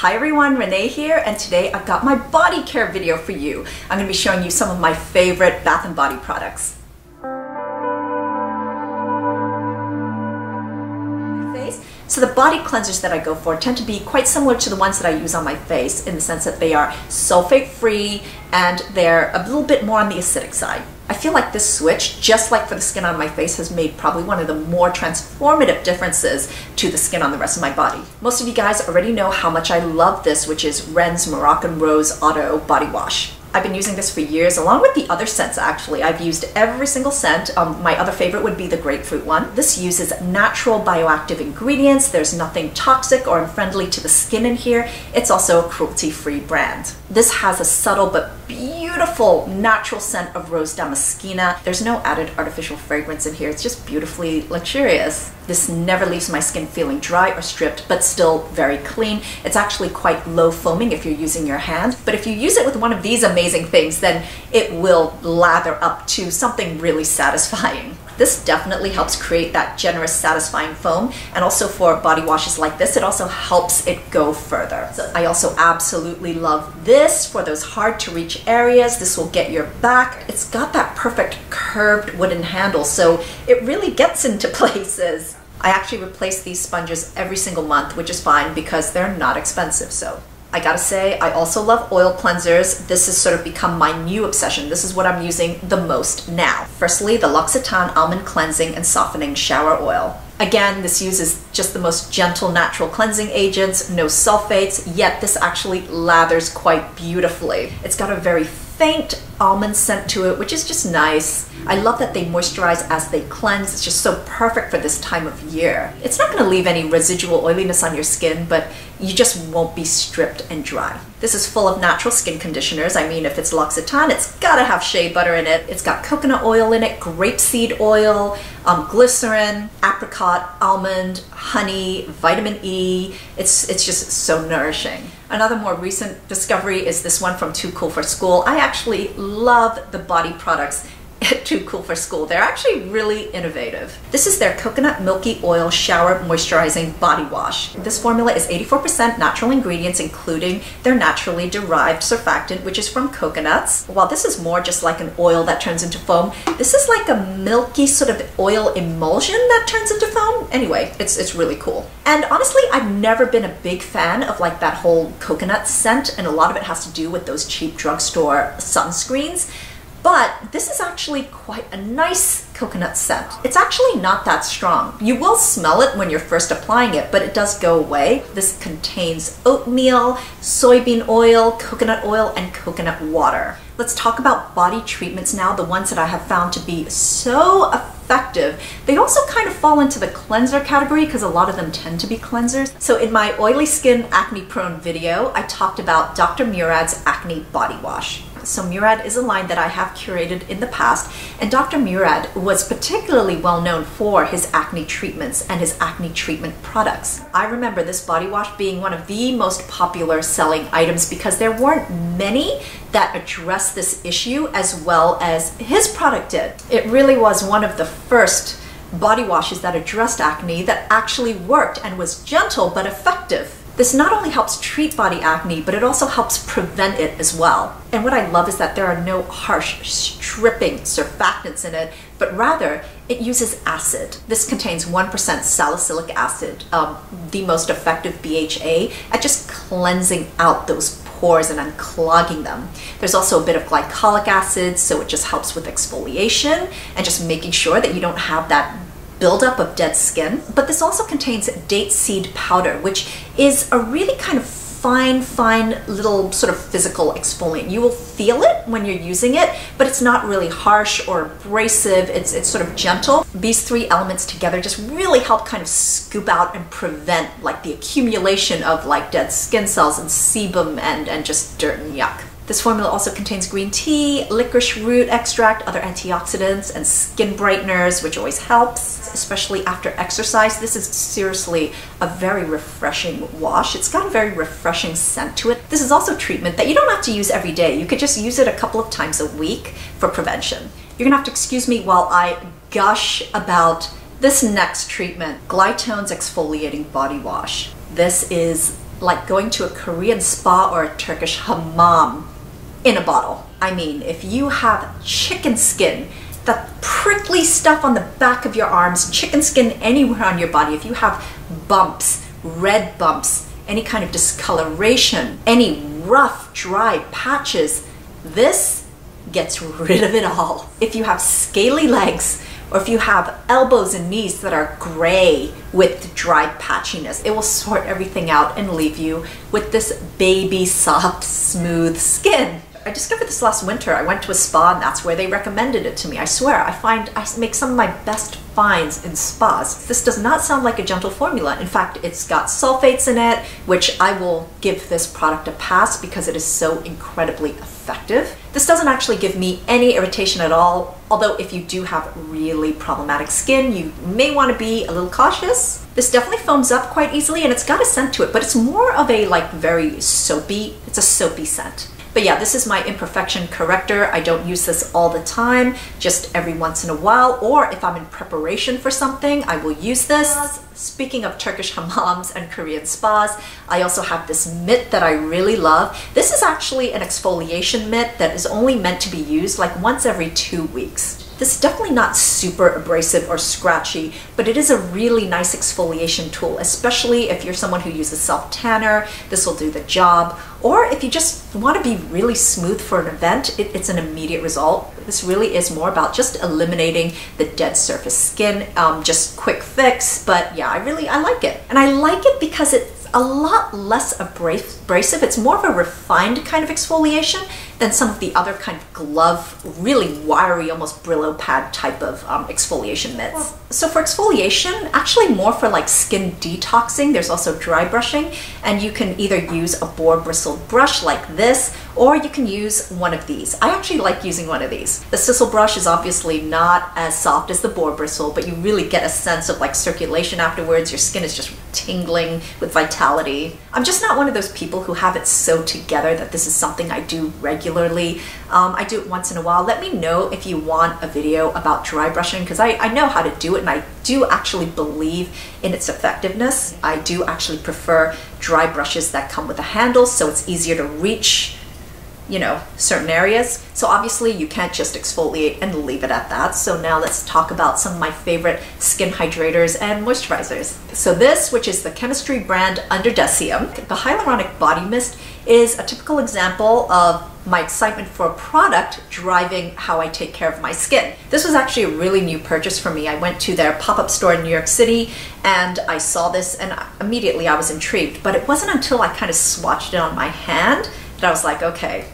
Hi everyone, Renee here, and today I've got my body care video for you. I'm going to be showing you some of my favorite Bath & Body products. So the body cleansers that I go for tend to be quite similar to the ones that I use on my face in the sense that they are sulfate free and they're a little bit more on the acidic side. I feel like this switch, just like for the skin on my face, has made probably one of the more transformative differences to the skin on the rest of my body. Most of you guys already know how much I love this, which is Ren's Moroccan Rose Otto Body Wash. I've been using this for years, along with the other scents actually. I've used every single scent. Um, my other favorite would be the grapefruit one. This uses natural bioactive ingredients. There's nothing toxic or unfriendly to the skin in here. It's also a cruelty-free brand. This has a subtle but beautiful natural scent of Rose Damascena. There's no added artificial fragrance in here. It's just beautifully luxurious. This never leaves my skin feeling dry or stripped, but still very clean. It's actually quite low foaming if you're using your hand, but if you use it with one of these amazing things, then it will lather up to something really satisfying. This definitely helps create that generous, satisfying foam. And also for body washes like this, it also helps it go further. So I also absolutely love this for those hard to reach areas. This will get your back. It's got that perfect curved wooden handle, so it really gets into places. I actually replace these sponges every single month, which is fine because they're not expensive. So I gotta say, I also love oil cleansers. This has sort of become my new obsession. This is what I'm using the most now. Firstly, the L'Occitane Almond Cleansing and Softening Shower Oil. Again, this uses just the most gentle natural cleansing agents, no sulfates, yet this actually lathers quite beautifully. It's got a very faint almond scent to it, which is just nice. I love that they moisturize as they cleanse. It's just so perfect for this time of year. It's not gonna leave any residual oiliness on your skin, but you just won't be stripped and dry. This is full of natural skin conditioners. I mean, if it's L'Occitane, it's gotta have shea butter in it. It's got coconut oil in it, grapeseed oil, um, glycerin, apricot, almond, honey, vitamin E. It's, it's just so nourishing. Another more recent discovery is this one from Too Cool for School. I actually love the body products Too Cool for School. They're actually really innovative. This is their Coconut Milky Oil Shower Moisturizing Body Wash. This formula is 84% natural ingredients, including their naturally derived surfactant, which is from coconuts. While this is more just like an oil that turns into foam, this is like a milky sort of oil emulsion that turns into foam. Anyway, it's, it's really cool. And honestly, I've never been a big fan of like that whole coconut scent, and a lot of it has to do with those cheap drugstore sunscreens. But this is actually quite a nice coconut scent. It's actually not that strong. You will smell it when you're first applying it, but it does go away. This contains oatmeal, soybean oil, coconut oil, and coconut water. Let's talk about body treatments now, the ones that I have found to be so effective. They also kind of fall into the cleanser category because a lot of them tend to be cleansers. So in my oily skin acne prone video, I talked about Dr. Murad's Acne Body Wash. So Murad is a line that I have curated in the past, and Dr. Murad was particularly well known for his acne treatments and his acne treatment products. I remember this body wash being one of the most popular selling items because there weren't many that addressed this issue as well as his product did. It really was one of the first body washes that addressed acne that actually worked and was gentle but effective. This not only helps treat body acne, but it also helps prevent it as well. And what I love is that there are no harsh, stripping surfactants in it, but rather it uses acid. This contains 1% salicylic acid, um, the most effective BHA, at just cleansing out those pores and unclogging them. There's also a bit of glycolic acid, so it just helps with exfoliation and just making sure that you don't have that buildup of dead skin. But this also contains date seed powder, which is a really kind of fine, fine little sort of physical exfoliant. You will feel it when you're using it, but it's not really harsh or abrasive. It's, it's sort of gentle. These three elements together just really help kind of scoop out and prevent like the accumulation of like dead skin cells and sebum and, and just dirt and yuck. This formula also contains green tea, licorice root extract, other antioxidants, and skin brighteners, which always helps, especially after exercise. This is seriously a very refreshing wash. It's got a very refreshing scent to it. This is also treatment that you don't have to use every day. You could just use it a couple of times a week for prevention. You're gonna have to excuse me while I gush about this next treatment, Glytone's Exfoliating Body Wash. This is like going to a Korean spa or a Turkish hammam in a bottle. I mean, if you have chicken skin, that prickly stuff on the back of your arms, chicken skin anywhere on your body, if you have bumps, red bumps, any kind of discoloration, any rough, dry patches, this gets rid of it all. If you have scaly legs, or if you have elbows and knees that are gray with dry patchiness, it will sort everything out and leave you with this baby soft, smooth skin. I discovered this last winter. I went to a spa and that's where they recommended it to me. I swear, I find I make some of my best finds in spas. This does not sound like a gentle formula. In fact, it's got sulfates in it, which I will give this product a pass because it is so incredibly effective. This doesn't actually give me any irritation at all, although if you do have really problematic skin, you may want to be a little cautious. This definitely foams up quite easily and it's got a scent to it, but it's more of a like very soapy, it's a soapy scent. But yeah, this is my imperfection corrector. I don't use this all the time, just every once in a while, or if I'm in preparation for something, I will use this. Speaking of Turkish hammams and Korean spas, I also have this mitt that I really love. This is actually an exfoliation mitt that is only meant to be used like once every two weeks. This is definitely not super abrasive or scratchy, but it is a really nice exfoliation tool, especially if you're someone who uses self-tanner, this will do the job. Or if you just want to be really smooth for an event, it, it's an immediate result. This really is more about just eliminating the dead surface skin, um, just quick fix, but yeah, I really, I like it. And I like it because it's a lot less abrasive. It's more of a refined kind of exfoliation than some of the other kind of glove, really wiry, almost Brillo pad type of um, exfoliation mitts. So for exfoliation, actually more for like skin detoxing, there's also dry brushing, and you can either use a boar bristled brush like this, or you can use one of these. I actually like using one of these. The Sisal brush is obviously not as soft as the boar bristle, but you really get a sense of like circulation afterwards. Your skin is just tingling with vitality. I'm just not one of those people who have it so together that this is something I do regularly regularly. Um, I do it once in a while. Let me know if you want a video about dry brushing because I, I know how to do it and I do actually believe in its effectiveness. I do actually prefer dry brushes that come with a handle so it's easier to reach you know, certain areas. So obviously you can't just exfoliate and leave it at that. So now let's talk about some of my favorite skin hydrators and moisturizers. So this, which is the chemistry brand Underdecium, the hyaluronic body mist is a typical example of my excitement for a product driving how I take care of my skin. This was actually a really new purchase for me. I went to their pop-up store in New York City and I saw this and immediately I was intrigued. But it wasn't until I kind of swatched it on my hand that I was like, okay,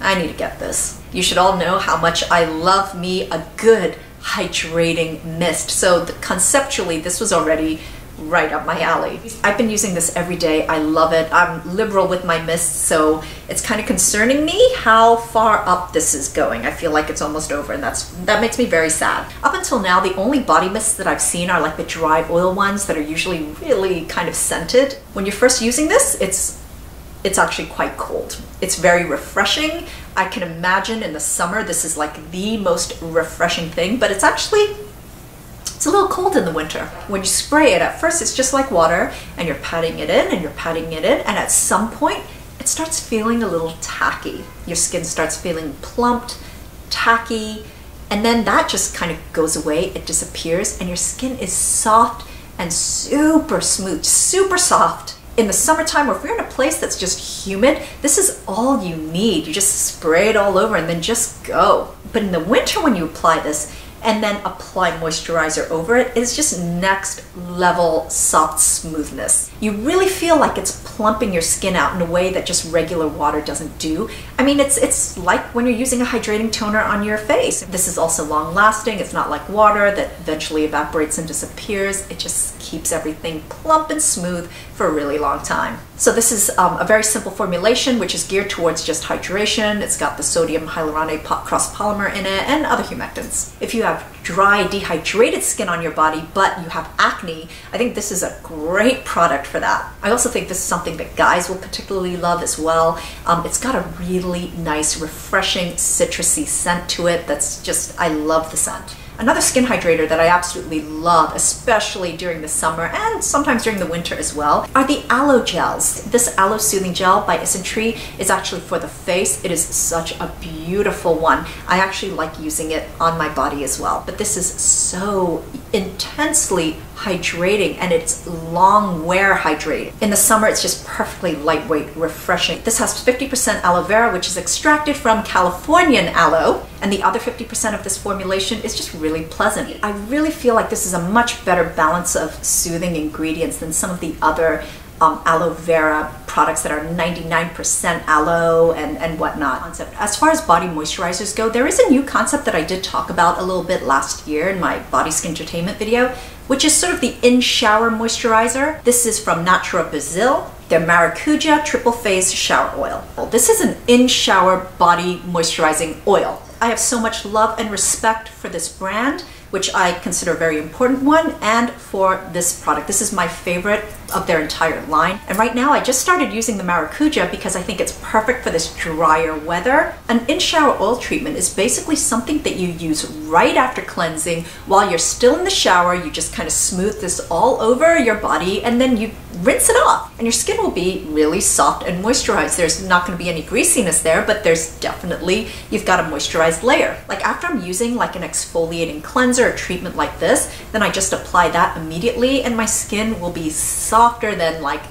I need to get this. You should all know how much I love me a good hydrating mist. So the, conceptually, this was already right up my alley. I've been using this every day. I love it. I'm liberal with my mists, so it's kind of concerning me how far up this is going. I feel like it's almost over, and that's that makes me very sad. Up until now, the only body mists that I've seen are like the dry oil ones that are usually really kind of scented. When you're first using this, it's it's actually quite cold. It's very refreshing. I can imagine in the summer this is like the most refreshing thing, but it's actually it's a little cold in the winter. When you spray it, at first it's just like water and you're patting it in and you're patting it in and at some point it starts feeling a little tacky. Your skin starts feeling plumped, tacky, and then that just kind of goes away, it disappears and your skin is soft and super smooth, super soft. In the summertime, or if you're in a place that's just humid, this is all you need. You just spray it all over and then just go. But in the winter when you apply this, and then apply moisturizer over it. it is just next level soft smoothness. You really feel like it's plumping your skin out in a way that just regular water doesn't do. I mean, it's, it's like when you're using a hydrating toner on your face. This is also long lasting. It's not like water that eventually evaporates and disappears. It just keeps everything plump and smooth for a really long time. So this is um, a very simple formulation which is geared towards just hydration. It's got the sodium hyaluronate cross polymer in it and other humectants. If you have dry, dehydrated skin on your body, but you have acne, I think this is a great product for that. I also think this is something that guys will particularly love as well. Um, it's got a really nice, refreshing, citrusy scent to it that's just, I love the scent. Another skin hydrator that I absolutely love, especially during the summer and sometimes during the winter as well, are the aloe gels. This aloe soothing gel by Isntree is actually for the face. It is such a beautiful one. I actually like using it on my body as well. But this is so intensely hydrating and it's long wear hydrating. In the summer, it's just perfectly lightweight, refreshing. This has 50% aloe vera, which is extracted from Californian aloe, and the other 50% of this formulation is just really pleasant. I really feel like this is a much better balance of soothing ingredients than some of the other um, aloe vera products that are 99% aloe and, and whatnot. Concept. As far as body moisturizers go, there is a new concept that I did talk about a little bit last year in my Body Skintertainment video, which is sort of the in-shower moisturizer. This is from Natura Brazil. Their Maracuja Triple Phase Shower Oil. This is an in-shower body moisturizing oil. I have so much love and respect for this brand which I consider a very important one, and for this product. This is my favorite of their entire line. And right now I just started using the Maracuja because I think it's perfect for this drier weather. An in-shower oil treatment is basically something that you use right after cleansing while you're still in the shower. You just kind of smooth this all over your body and then you rinse it off and your skin will be really soft and moisturized. There's not going to be any greasiness there, but there's definitely, you've got a moisturized layer. Like after I'm using like an exfoliating cleanser or a treatment like this, then I just apply that immediately and my skin will be softer than like,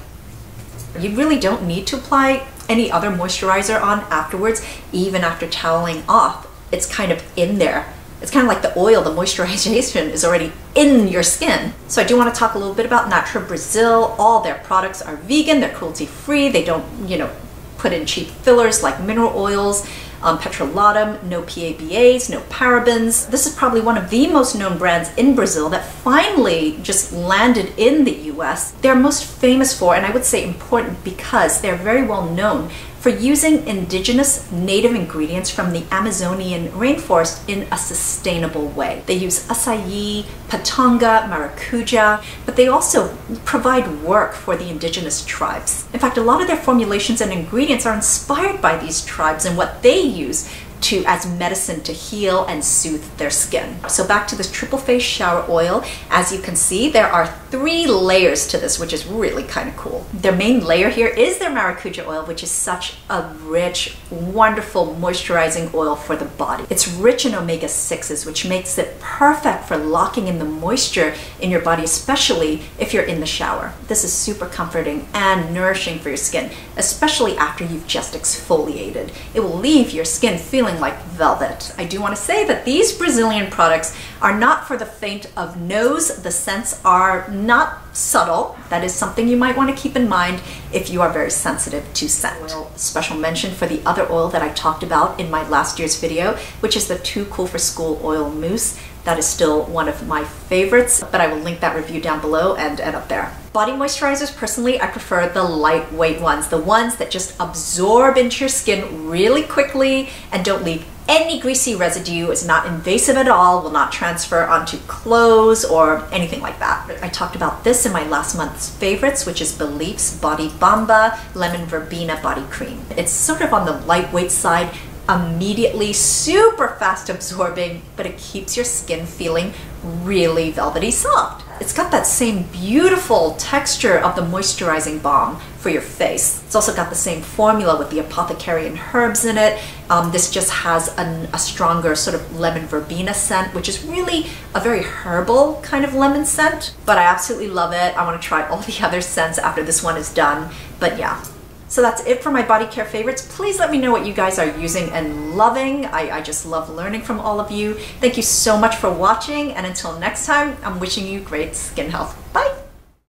you really don't need to apply any other moisturizer on afterwards, even after toweling off. It's kind of in there it's kind of like the oil, the moisturization is already in your skin. So I do want to talk a little bit about Natura Brazil. All their products are vegan, they're cruelty free, they don't, you know, put in cheap fillers like mineral oils, um, petrolatum, no PABAs, no parabens. This is probably one of the most known brands in Brazil that finally just landed in the US. They're most famous for, and I would say important because they're very well known for using indigenous native ingredients from the Amazonian rainforest in a sustainable way. They use acai, pitanga, maracuja, but they also provide work for the indigenous tribes. In fact, a lot of their formulations and ingredients are inspired by these tribes and what they use to as medicine to heal and soothe their skin. So back to this triple phase shower oil. As you can see, there are three layers to this, which is really kind of cool. Their main layer here is their maracuja oil, which is such a rich, wonderful moisturizing oil for the body. It's rich in omega-6s, which makes it perfect for locking in the moisture in your body, especially if you're in the shower. This is super comforting and nourishing for your skin, especially after you've just exfoliated. It will leave your skin feeling like velvet. I do want to say that these Brazilian products are not for the faint of nose. The scents are not subtle. That is something you might want to keep in mind if you are very sensitive to scent. Special mention for the other oil that I talked about in my last year's video, which is the Too Cool for School Oil Mousse. That is still one of my favorites, but I will link that review down below and, and up there. Body moisturizers, personally, I prefer the lightweight ones, the ones that just absorb into your skin really quickly and don't leave any greasy residue, is not invasive at all, will not transfer onto clothes or anything like that. I talked about this in my last month's favorites, which is Belif's Body Bomba Lemon Verbena Body Cream. It's sort of on the lightweight side, immediately super fast absorbing, but it keeps your skin feeling really velvety soft. It's got that same beautiful texture of the moisturizing balm for your face. It's also got the same formula with the apothecary and herbs in it. Um, this just has an, a stronger sort of lemon verbena scent, which is really a very herbal kind of lemon scent. But I absolutely love it. I want to try all the other scents after this one is done. But yeah, so that's it for my body care favorites. Please let me know what you guys are using and loving. I, I, just love learning from all of you. Thank you so much for watching, and until next time, I'm wishing you great skin health. Bye!